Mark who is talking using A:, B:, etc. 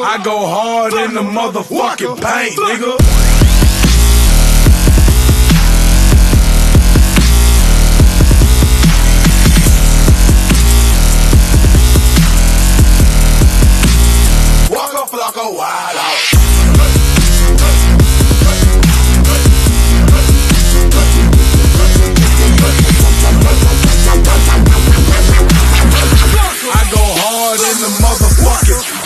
A: I go hard in the motherfucking paint, nigga. motherfuckers.